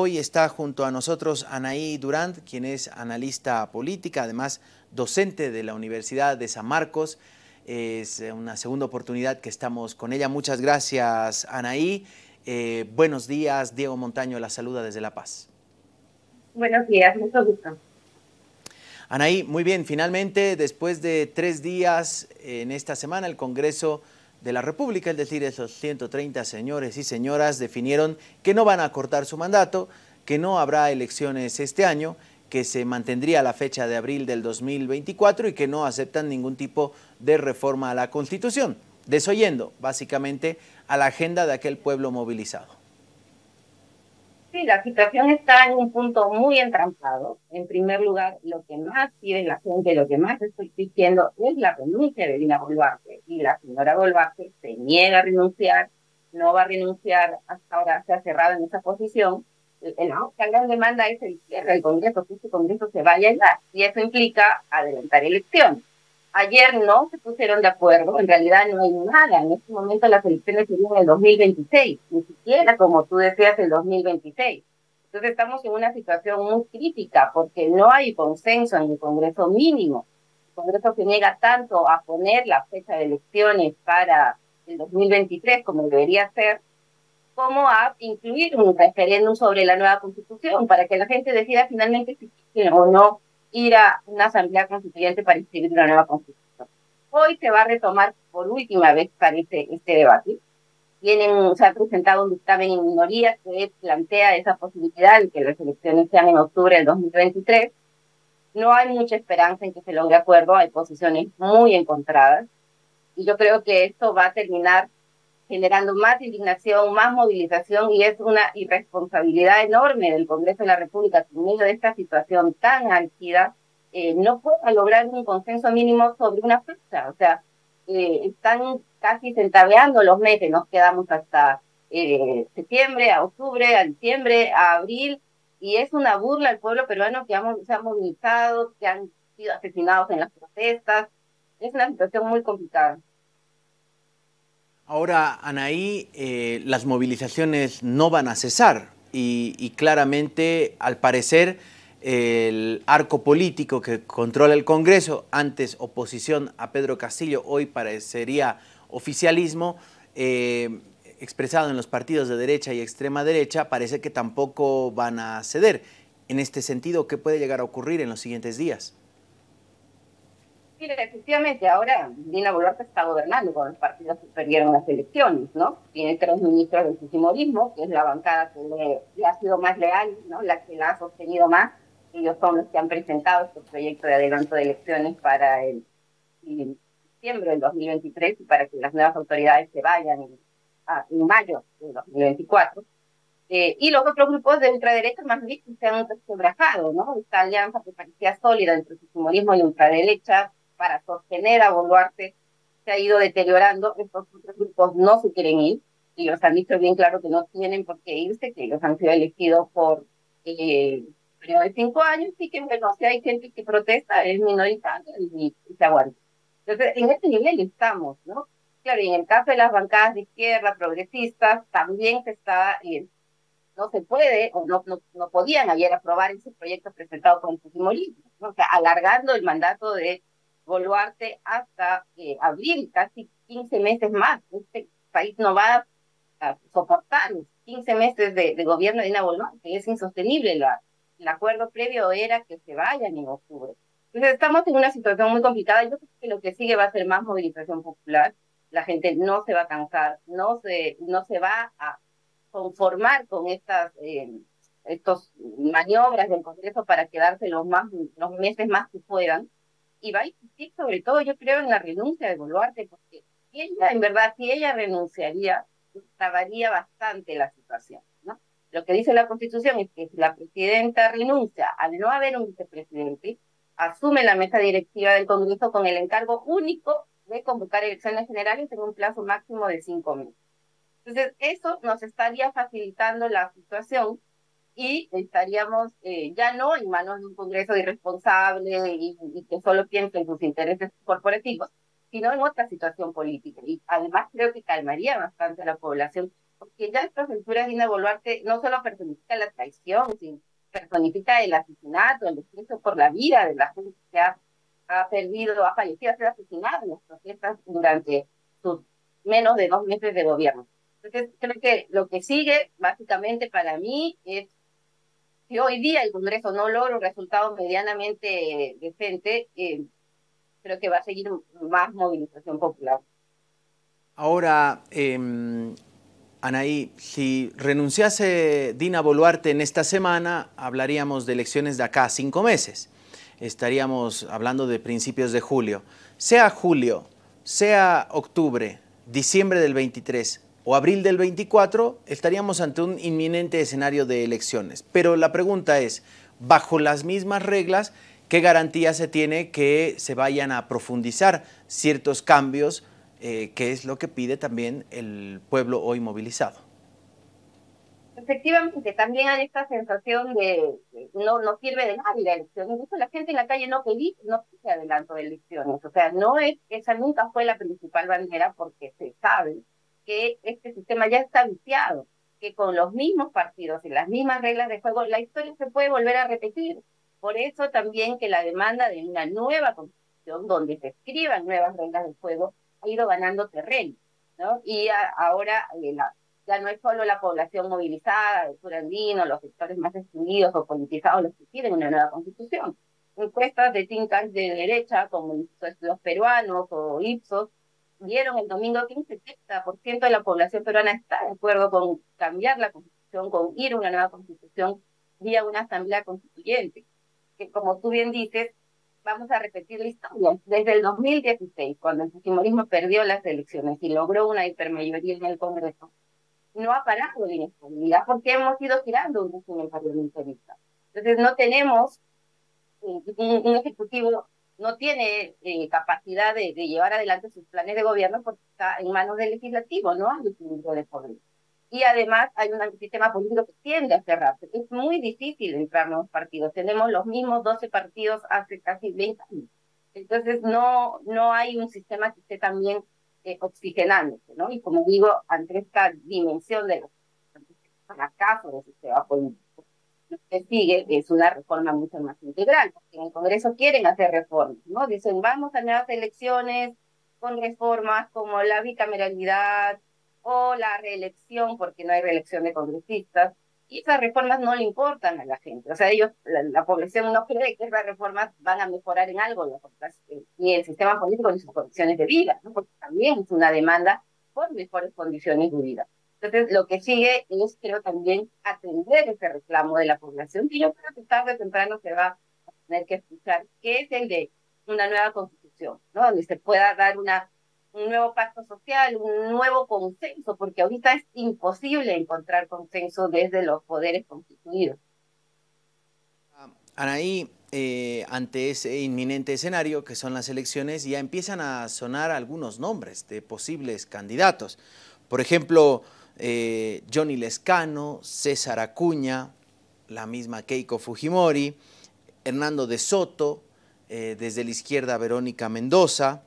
Hoy está junto a nosotros Anaí Durant, quien es analista política, además docente de la Universidad de San Marcos. Es una segunda oportunidad que estamos con ella. Muchas gracias, Anaí. Eh, buenos días, Diego Montaño la saluda desde La Paz. Buenos días, mucho gusto. Anaí, muy bien, finalmente, después de tres días en esta semana, el Congreso de la República, es decir, esos 130 señores y señoras definieron que no van a cortar su mandato, que no habrá elecciones este año, que se mantendría la fecha de abril del 2024 y que no aceptan ningún tipo de reforma a la Constitución, desoyendo básicamente a la agenda de aquel pueblo movilizado. Sí, la situación está en un punto muy entrampado. En primer lugar, lo que más pide la gente, lo que más estoy diciendo es la renuncia de Dina Boluarte. Y la señora Boluarte se niega a renunciar, no va a renunciar, hasta ahora se ha cerrado en esa posición. La gran demanda es el cierre del Congreso, que este Congreso se vaya a dar. Y eso implica adelantar elecciones. Ayer no se pusieron de acuerdo, en realidad no hay nada. En este momento las elecciones serían en el 2026, ni siquiera como tú decías el 2026. Entonces estamos en una situación muy crítica porque no hay consenso en el Congreso mínimo. El Congreso se niega tanto a poner la fecha de elecciones para el 2023 como debería ser, como a incluir un referéndum sobre la nueva constitución para que la gente decida finalmente si quiere o no ir a una asamblea constituyente para inscribir una nueva constitución. Hoy se va a retomar por última vez, parece, este debate. Tienen, se ha presentado un dictamen en minoría que plantea esa posibilidad de que las elecciones sean en octubre del 2023. No hay mucha esperanza en que se logre acuerdo, hay posiciones muy encontradas. Y yo creo que esto va a terminar generando más indignación, más movilización y es una irresponsabilidad enorme del Congreso de la República que en medio de esta situación tan álgida eh, no pueda lograr un consenso mínimo sobre una fecha. O sea, eh, están casi centaveando los meses, nos quedamos hasta eh, septiembre, a octubre, a diciembre, a abril, y es una burla al pueblo peruano que se ha movilizado, que han sido asesinados en las protestas. Es una situación muy complicada. Ahora, Anaí, eh, las movilizaciones no van a cesar y, claramente, al parecer, el arco político que controla el Congreso, antes oposición a Pedro Castillo, hoy parecería oficialismo, eh, expresado en los partidos de derecha y extrema derecha, parece que tampoco van a ceder. En este sentido, ¿qué puede llegar a ocurrir en los siguientes días? Mira, efectivamente, ahora Dina Boluarte está gobernando con los partidos que perdieron las elecciones, ¿no? Tiene tres ministros del fujimorismo, que es la bancada que le, ha sido más leal, ¿no? La que la ha sostenido más. Ellos son los que han presentado este proyecto de adelanto de elecciones para el, diciembre del 2023 y para que las nuevas autoridades se vayan en, en mayo del 2024. Eh, y los otros grupos de ultraderecha más bien se han quebrajado, ¿no? Esta alianza que parecía sólida entre el fujimorismo y ultraderecha para sostener a Boluarte se ha ido deteriorando. Estos otros grupos no se quieren ir y los han dicho bien claro que no tienen por qué irse, que ellos han sido elegidos por eh, periodo de cinco años y que, bueno, si hay gente que protesta, es minoritaria y, se aguanta. Entonces, en este nivel estamos, ¿no? Claro, y en el caso de las bancadas de izquierda, progresistas, también se está, eh, no se puede, o no, no, no podían ayer aprobar ese proyecto presentado con el ¿no? o sea, alargando el mandato de Boluarte hasta eh, abril, casi 15 meses más. Este país no va a soportar 15 meses de, gobierno de Dina Boluarte, es insostenible. La, el acuerdo previo era que se vayan en octubre. Entonces estamos en una situación muy complicada. Yo creo que lo que sigue va a ser más movilización popular. La gente no se va a cansar, no se, no se va a conformar con estas eh, estos maniobras del Congreso para quedarse los, más, los meses más que puedan y va a insistir sobre todo, yo creo, en la renuncia de Boluarte, porque ella, en verdad, si ella renunciaría, agravaría bastante la situación, ¿no? Lo que dice la Constitución es que si la presidenta renuncia al no haber un vicepresidente, asume la mesa directiva del Congreso con el encargo único de convocar elecciones generales en un plazo máximo de cinco meses. Entonces, eso nos estaría facilitando la situación y estaríamos eh, ya no en manos de un Congreso irresponsable y, que solo piensa en sus intereses corporativos, sino en otra situación política. Y además creo que calmaría bastante a la población porque ya esta censura de Dina Boluarte no solo personifica la traición, sino personifica el asesinato, el desprecio por la vida de la gente que ha, ha perdido, ha fallecido, ha sido asesinado en las protestas durante sus menos de dos meses de gobierno. Entonces, creo que lo que sigue, básicamente para mí, es si hoy día el Congreso no logra un resultado medianamente decente, eh, creo que va a seguir más movilización popular. Ahora, eh, Anaí, si renunciase Dina Boluarte en esta semana, hablaríamos de elecciones de acá cinco meses. Estaríamos hablando de principios de julio. Sea julio, sea octubre, diciembre del 23 o abril del 24, estaríamos ante un inminente escenario de elecciones. Pero la pregunta es, bajo las mismas reglas, ¿qué garantía se tiene que se vayan a profundizar ciertos cambios, eh, que es lo que pide también el pueblo hoy movilizado? Efectivamente, también hay esta sensación de no, no sirve de nada la elección. Incluso la gente en la calle no pedí, no pide adelanto de elecciones. O sea, no es, esa nunca fue la principal bandera porque se sabe que este sistema ya está viciado, que con los mismos partidos y las mismas reglas de juego, la historia se puede volver a repetir. Por eso también que la demanda de una nueva constitución donde se escriban nuevas reglas de juego ha ido ganando terreno, ¿no? Y ahora eh, ya no es solo la población movilizada, el surandino, los sectores más excluidos o politizados los que piden una nueva constitución. Encuestas de think de derecha, como los peruanos o Ipsos, vieron el domingo que un 70% de la población peruana está de acuerdo con cambiar la constitución, con ir a una nueva constitución vía una asamblea constituyente, que como tú bien dices, vamos a repetir la historia. Desde el 2016, cuando el fujimorismo perdió las elecciones y logró una hipermayoría en el Congreso, no ha parado la inestabilidad porque hemos ido girando un régimen parlamentarista. Entonces no tenemos un, un ejecutivo no tiene eh, capacidad de, llevar adelante sus planes de gobierno porque está en manos del legislativo, no hay equilibrio de poder. Y además hay un sistema político que tiende a cerrarse. Es muy difícil entrar en nuevos partidos. Tenemos los mismos 12 partidos hace casi 20 años. Entonces no, no hay un sistema que esté también eh, oxigenándose, ¿no? Y como digo, ante esta dimensión de los fracaso del sistema político, lo que sigue es una reforma mucho más integral, porque en el Congreso quieren hacer reformas, ¿no? Dicen, vamos a nuevas elecciones con reformas como la bicameralidad o la reelección, porque no hay reelección de congresistas, y esas reformas no le importan a la gente. O sea, ellos, la, población no cree que esas reformas van a mejorar en algo ni el sistema político ni sus condiciones de vida, ¿no? porque también es una demanda por mejores condiciones de vida. Entonces, lo que sigue es, creo, también atender ese reclamo de la población, que yo creo que tarde o temprano se va a tener que escuchar, que es el de una nueva constitución, ¿no? Donde se pueda dar una, un nuevo pacto social, un nuevo consenso, porque ahorita es imposible encontrar consenso desde los poderes constituidos. Anaí, eh, ante ese inminente escenario que son las elecciones, ya empiezan a sonar algunos nombres de posibles candidatos. Por ejemplo, eh, Johnny Lescano, César Acuña, la misma Keiko Fujimori, Hernando de Soto, eh, desde la izquierda Verónica Mendoza,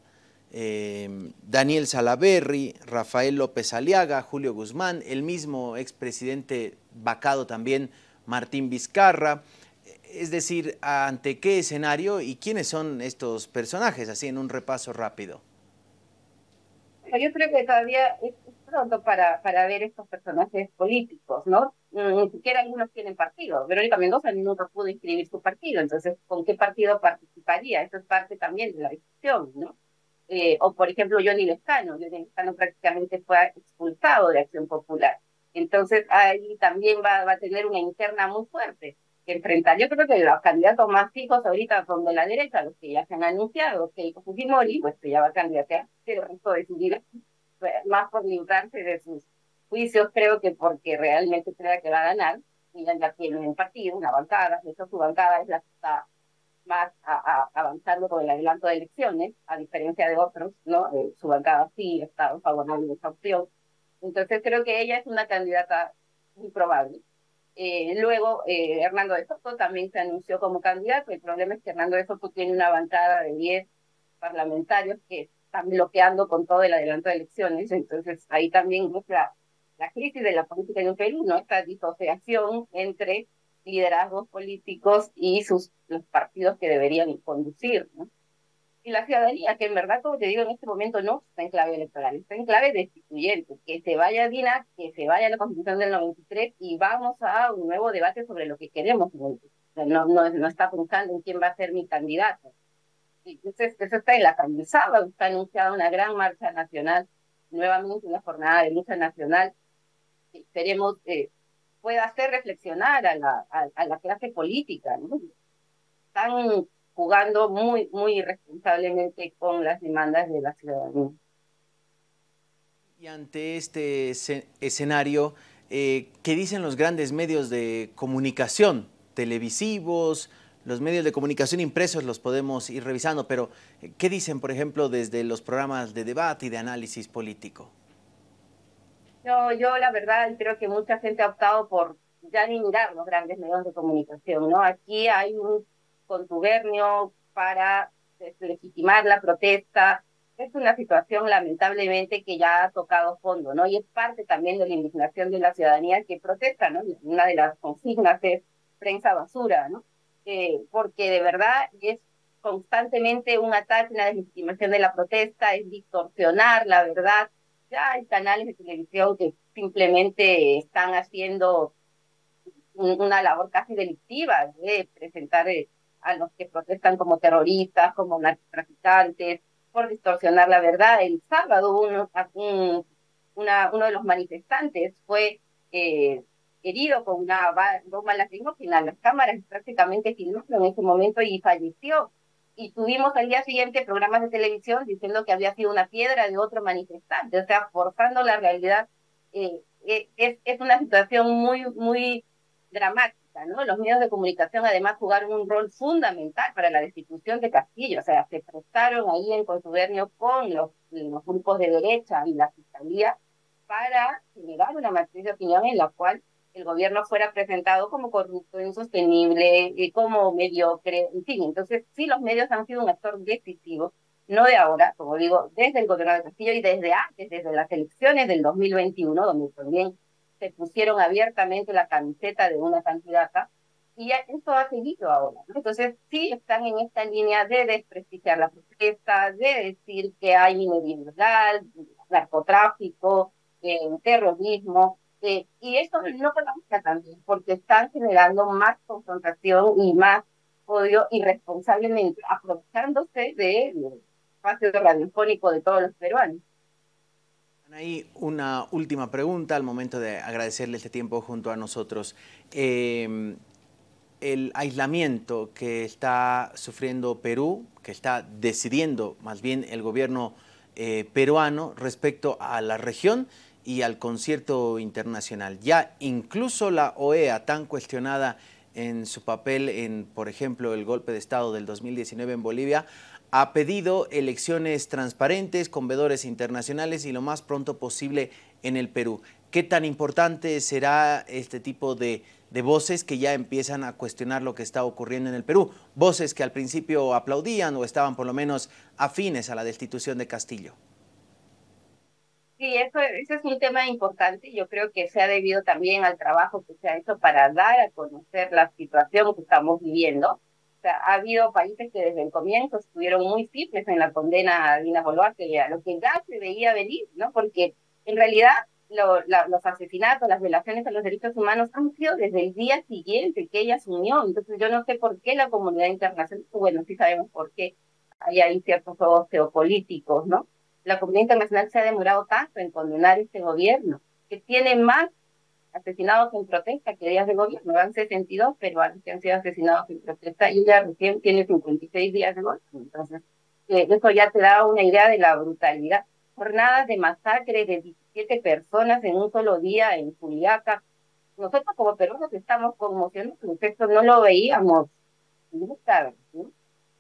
eh, Daniel Salaberry, Rafael López Aliaga, Julio Guzmán, el mismo expresidente vacado también, Martín Vizcarra. Es decir, ¿ante qué escenario y quiénes son estos personajes? Así en un repaso rápido. Yo creo que todavía pronto para, para ver estos personajes políticos, ¿no? Mm, ni siquiera algunos tienen partido. Verónica Mendoza nunca pudo inscribir su partido, entonces, ¿con qué partido participaría? Eso es parte también de la discusión, ¿no? Eh, o, por ejemplo, Johnny Lescano. Johnny Lescano prácticamente fue expulsado de Acción Popular. Entonces, ahí también va, a tener una interna muy fuerte que enfrentar. Yo creo que los candidatos más fijos ahorita son de la derecha, los que ya se han anunciado, que Fujimori, pues que ya va a candidatear el resto de su vida más por librarse de sus juicios, creo que porque realmente cree que va a ganar, y ya tiene un partido, una bancada, de hecho su bancada es la que está más avanzando con el adelanto de elecciones, a diferencia de otros, ¿no? Eh, su bancada sí está favorable de esa opción. Entonces creo que ella es una candidata muy probable. Eh, luego, eh, Hernando de Soto también se anunció como candidato. El problema es que Hernando de Soto tiene una bancada de 10 parlamentarios que están bloqueando con todo el adelanto de elecciones, entonces ahí también la, la crisis de la política en el Perú, ¿no? Esta disociación entre liderazgos políticos y sus los partidos que deberían conducir, ¿no? Y la ciudadanía, que en verdad, como te digo, en este momento no está en clave electoral, está en clave destituyente, que se vaya Dina, que se vaya la Constitución del 93 y vamos a un nuevo debate sobre lo que queremos. No, no, no está pensando en quién va a ser mi candidato. Eso está en la camisada, está anunciada una gran marcha nacional, nuevamente una jornada de lucha nacional esperemos eh, pueda hacer reflexionar a la, a, la clase política. ¿no? Están jugando muy, muy irresponsablemente con las demandas de la ciudadanía. Y ante este escenario, eh, ¿qué dicen los grandes medios de comunicación, televisivos, los medios de comunicación impresos los podemos ir revisando, pero ¿qué dicen, por ejemplo, desde los programas de debate y de análisis político? No, yo la verdad creo que mucha gente ha optado por ya ni mirar los grandes medios de comunicación, ¿no? Aquí hay un contubernio para legitimar la protesta. Es una situación lamentablemente que ya ha tocado fondo, ¿no? Y es parte también de la indignación de la ciudadanía que protesta, ¿no? Una de las consignas es prensa basura, ¿no? Eh, porque de verdad es constantemente un ataque, una deslegitimación de la protesta, es distorsionar la verdad. Ya hay canales de televisión que simplemente están haciendo una labor casi delictiva de presentar eh, a los que protestan como terroristas, como narcotraficantes, por distorsionar la verdad. El sábado uno, una, uno de los manifestantes fue eh, herido con una bomba lacrimógena. Las cámaras prácticamente filmaron en ese momento y falleció. Y tuvimos al día siguiente programas de televisión diciendo que había sido una piedra de otro manifestante, o sea, forzando la realidad. Eh, eh, es, es una situación muy, muy dramática. ¿no? Los medios de comunicación además jugaron un rol fundamental para la destitución de Castillo, o sea, se prestaron ahí en contubernio con los, los grupos de derecha y la fiscalía para generar una matriz de opinión en la cual el gobierno fuera presentado como corrupto, insostenible, eh, como mediocre, en fin. Entonces, sí, los medios han sido un actor decisivo, no de ahora, como digo, desde el gobierno de Castillo y desde antes, desde las elecciones del 2021, donde también se pusieron abiertamente la camiseta de una candidata, y esto ha seguido ahora. Entonces, sí están en esta línea de desprestigiar la protesta, de decir que hay minería narcotráfico, eh, terrorismo, eh, y esto no gusta también, porque están generando más confrontación y más odio irresponsablemente, aprovechándose del espacio radiofónico de todos los peruanos. Hay una última pregunta al momento de agradecerle este tiempo junto a nosotros. Em, el aislamiento que está sufriendo Perú, que está decidiendo más bien el gobierno eh, peruano respecto a la región y al concierto internacional. Ya incluso la OEA, tan cuestionada en su papel en, por ejemplo, el golpe de Estado del 2019 en Bolivia, ha pedido elecciones transparentes con vedores internacionales y lo más pronto posible en el Perú. ¿Qué tan importante será este tipo de, de, voces que ya empiezan a cuestionar lo que está ocurriendo en el Perú? Voces que al principio aplaudían o estaban por lo menos afines a la destitución de Castillo. Sí, eso, ese es un tema importante. Yo creo que se ha debido también al trabajo que se ha hecho para dar a conocer la situación que estamos viviendo. O sea, ha habido países que desde el comienzo estuvieron muy simples en la condena a Dina Boluarte, a lo que ya se veía venir, ¿no? Porque en realidad los asesinatos, las violaciones a los derechos humanos han sido desde el día siguiente que ella asumió. Entonces yo no sé por qué la comunidad internacional, bueno, sí sabemos por qué hay ciertos juegos geopolíticos, ¿no? La comunidad internacional se ha demorado tanto en condenar este gobierno, que tiene más asesinados en protesta que días de gobierno. Van 62 peruanos que han sido asesinados en protesta y ya recién tiene 56 días de gobierno. Entonces, eh, eso ya te da una idea de la brutalidad. Jornadas de masacre de 17 personas en un solo día en Juliaca. Nosotros como peruanos estamos conmocionados, esto no lo veíamos nunca.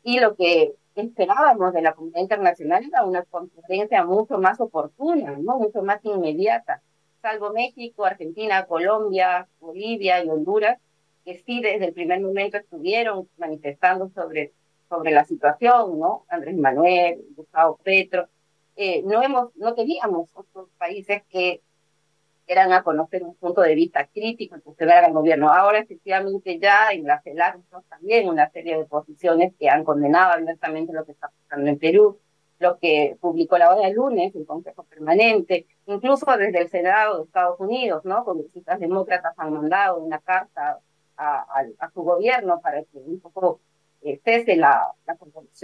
Y lo que esperábamos de la comunidad internacional era una conferencia mucho más oportuna, ¿no? mucho más inmediata, salvo México, Argentina, Colombia, Bolivia y Honduras, que sí desde el primer momento estuvieron manifestando sobre, sobre la situación, ¿no? Andrés Manuel, Gustavo Petro. Eh, no, hemos, no teníamos otros países que eran a conocer un punto de vista crítico y cuestionar al gobierno. Ahora, efectivamente, ya en la CELAC también una serie de posiciones que han condenado abiertamente lo que está pasando en Perú, lo que publicó la hora de lunes el Consejo Permanente, incluso desde el Senado de Estados Unidos, ¿no? Congresistas demócratas han mandado una carta a, a, su gobierno para que un poco eh, cese la, la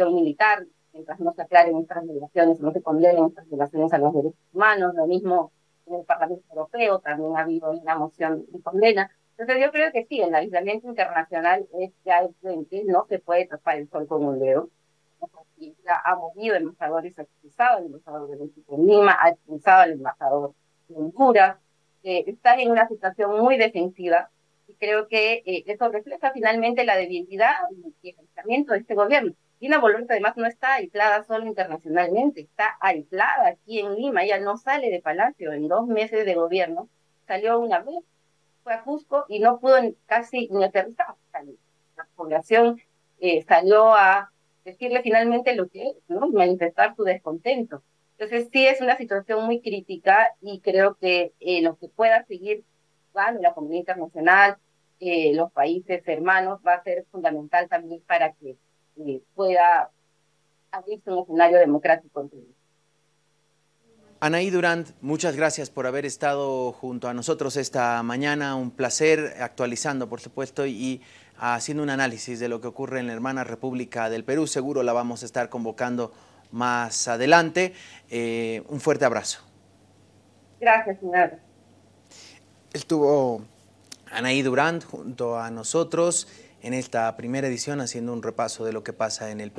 militar, mientras no se aclaren estas relaciones, no se condenen estas relaciones a los derechos humanos, lo mismo en el Parlamento Europeo también ha habido una moción de condena. Entonces yo creo que sí, el aislamiento internacional es ya evidente, no se puede tapar el sol con un dedo. ha movido embajadores, ha expulsado al embajador de México en Lima, ha expulsado al embajador de Honduras. Eh, está en una situación muy defensiva y creo que eh, eso refleja finalmente la debilidad y el aislamiento de este gobierno. Dina Boluarte además no está aislada solo internacionalmente, está aislada aquí en Lima, ella no sale de Palacio en dos meses de gobierno, salió una vez, fue a Cusco y no pudo casi ni aterrizar. La población eh, salió a decirle finalmente lo que es, manifestar su descontento. Entonces sí es una situación muy crítica y creo que eh, lo que pueda seguir bueno, la comunidad internacional, eh, los países hermanos, va a ser fundamental también para que pueda abrirse un escenario democrático Anaí Durant, muchas gracias por haber estado junto a nosotros esta mañana. Un placer actualizando, por supuesto, y haciendo un análisis de lo que ocurre en la hermana República del Perú. Seguro la vamos a estar convocando más adelante. Eh, un fuerte abrazo. Gracias, señora. Estuvo Anaí Durant junto a nosotros en esta primera edición haciendo un repaso de lo que pasa en el.